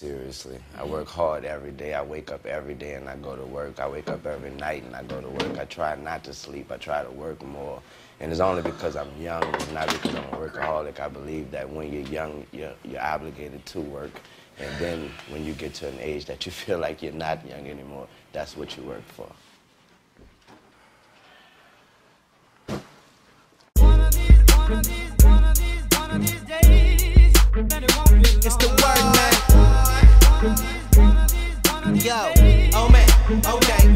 Seriously, I mm-hmm. work hard every day. I wake up every day and I go to work. I wake up every night and I go to work. I try not to sleep. I try to work more. And it's only because I'm young, it's not because I'm a workaholic. I believe that when you're young, you're, you're obligated to work. And then when you get to an age that you feel like you're not young anymore, that's what you work for. It's okay.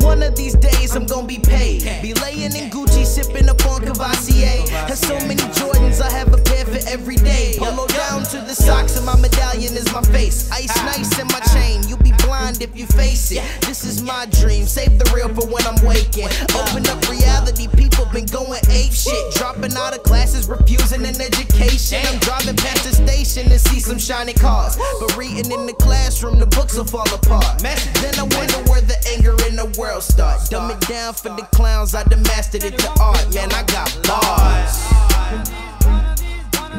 One of these days I'm gonna be paid. Be laying in Gucci, sipping up on Courvoisier. Has so many Jordans, I have a pair for every day. Polo down to the socks, and my medallion is my face. Ice nice in my chain, you'll be blind if you face it. This is my dream, save the real for when I'm waking. Open up reality, people been going ape shit. Dropping out of classes, refusing an education. Shiny cars. But reading in the classroom, the books will fall apart. Then I wonder where the anger in the world start. Dumb it down for the clowns, I done mastered it to art. Man, I got bars.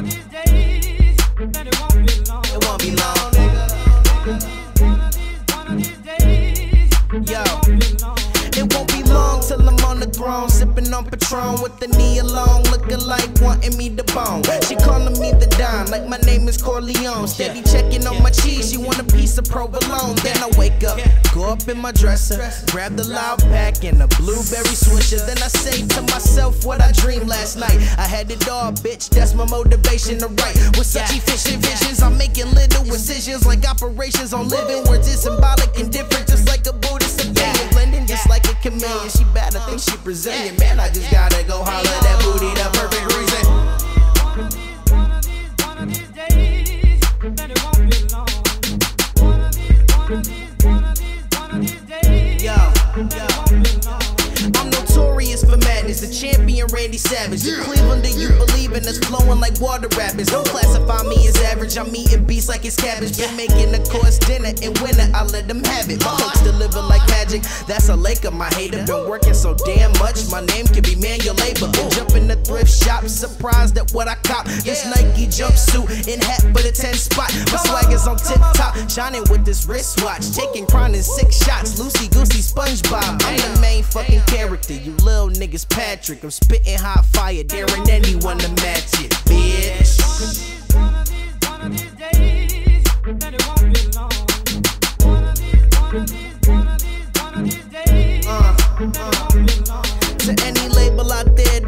It on Patron with the knee alone, looking like wanting me to bone. She calling me the Don, like my name is Corleone. Steady checking on my cheese, she want a piece of provolone. Then I wake up, go up in my dresser, grab the loud pack and a blueberry swisher. Then I say to myself what I dreamed last night. I had it all, bitch, that's my motivation to write. With such efficient visions, I'm making little incisions like operations on living words. It's symbolic and different, just like a Buddhist chameleon. She bad, I think she Brazilian. Man, I just gotta go holler that booty, the perfect reason. Yo, yo. I'm notorious for madness, the champion Randy Savage. The Clevelander, you believe in us flowing like water rapids. Don't classify I'm eating beats like it's cabbage. Been making a course dinner in winter, I let them have it. My hooks deliver like magic, that's a lake of my hater. Been working so damn much, my name can be manual labor. Jump in the thrift shop, surprised at what I cop. This Nike jumpsuit in hat for the 10 spot. My swag is on tip top, shining with this wristwatch. Taking crown in six shots, loosey goosey SpongeBob. I'm the main fucking character, you little niggas Patrick. I'm spitting hot fire, daring anyone to match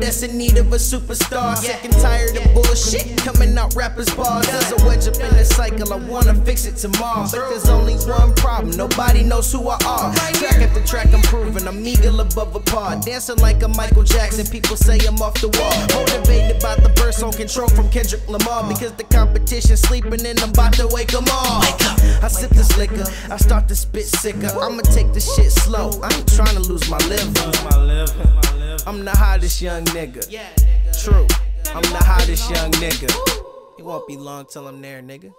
that's in need of a superstar, sick and tired of bullshit coming out rappers' bars. There's a wedge up in the cycle, I wanna fix it tomorrow. But there's only one problem, nobody knows who I are. Track after track, I'm proving I'm eagle above a par. Dancing like a Michael Jackson, people say I'm off the wall. Motivated by the burst on control from Kendrick Lamar. Because the competition's sleeping and I'm about to wake them all. I sip this liquor, I start to spit sicker. I'ma take this shit slow, I ain't trying to lose my liver. I'm the hottest young nigga. yeah True, I'm the hottest young nigga. It won't be long till I'm there, nigga.